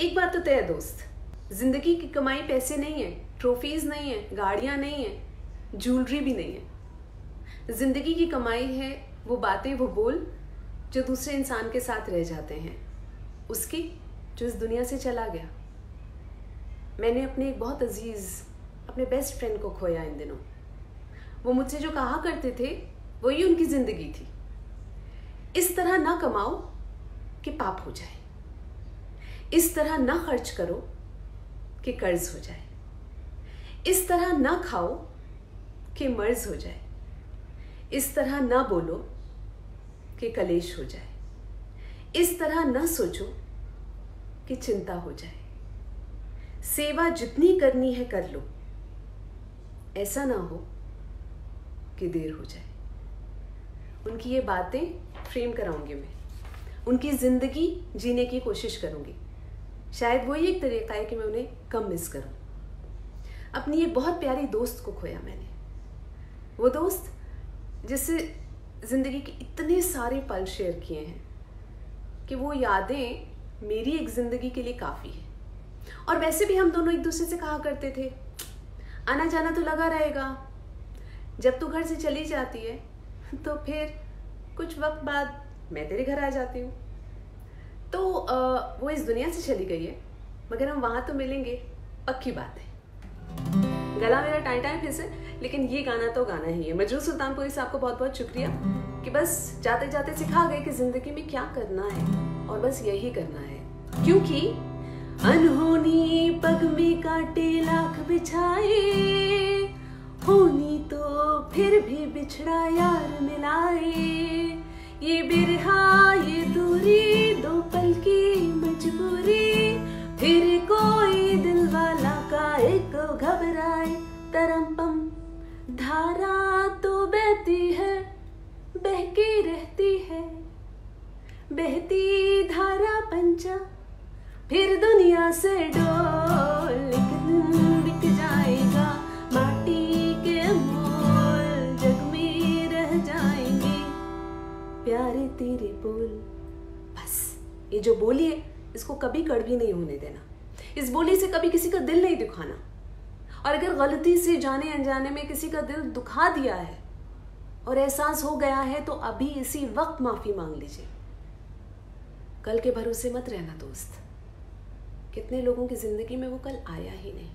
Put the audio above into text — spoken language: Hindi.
एक बात तो तय है, दोस्त। ज़िंदगी की कमाई पैसे नहीं है ट्रॉफीज नहीं है, गाड़ियाँ नहीं है ज्वेलरी भी नहीं है। ज़िंदगी की कमाई है, वो बातें, वो बोल जो दूसरे इंसान के साथ रह जाते हैं। उसकी जो इस दुनिया से चला गया। मैंने अपने एक बहुत अज़ीज़, अपने बेस्ट फ्रेंड को खोया इन दिनों। वो मुझसे जो कहा करते थे, वही उनकी ज़िंदगी थी। इस तरह ना कमाओ कि पाप हो जाए। इस तरह ना खर्च करो कि कर्ज हो जाए। इस तरह ना खाओ कि मर्ज हो जाए। इस तरह ना बोलो कि कलेश हो जाए। इस तरह ना सोचो कि चिंता हो जाए। सेवा जितनी करनी है कर लो। ऐसा ना हो कि देर हो जाए। उनकी ये बातें फ्रेम कराऊँगी मैं। उनकी ज़िंदगी जीने की कोशिश करूँगी। शायद वही एक तरीका है कि मैं उन्हें कम मिस करूँ। अपनी एक बहुत प्यारी दोस्त को खोया मैंने। वो दोस्त जिससे ज़िंदगी के इतने सारे पल शेयर किए हैं कि वो यादें मेरी एक ज़िंदगी के लिए काफ़ी है। और वैसे भी हम दोनों एक दूसरे से कहा करते थे, आना जाना तो लगा रहेगा। जब तू घर से चली जाती है तो फिर कुछ वक्त बाद मैं तेरे घर आ जाती हूँ। तो वो इस दुनिया से चली गई है, मगर हम वहाँ तो मिलेंगे, पक्की बात है। गला मेरा टाइम टाइम फिर से, लेकिन ये गाना तो गाना ही है। मजरू सुल्तानपुरी से आपको बहुत बहुत शुक्रिया कि बस जाते जाते सिखा गए कि ज़िंदगी में क्या करना है, और बस यही करना है। क्योंकि अनहोनी पग में काटे लाख बिछाए, होनी तो फिर भी बिछड़ा यार मिलाए। ये बिरहा, ये दूरी धारा तो बहती है, बहकी रहती है। बहती धारा पंचा, फिर दुनिया से जाएँगे। प्यारे तेरे बोल, बस, ये जो बोली है, इसको कभी कड़वी नहीं होने देना। इस बोली से कभी किसी का दिल नहीं दुखाना। और अगर गलती से जाने अनजाने में किसी का दिल दुखा दिया है और एहसास हो गया है तो अभी इसी वक्त माफ़ी मांग लीजिए। कल के भरोसे मत रहना दोस्त। कितने लोगों की ज़िंदगी में वो कल आया ही नहीं।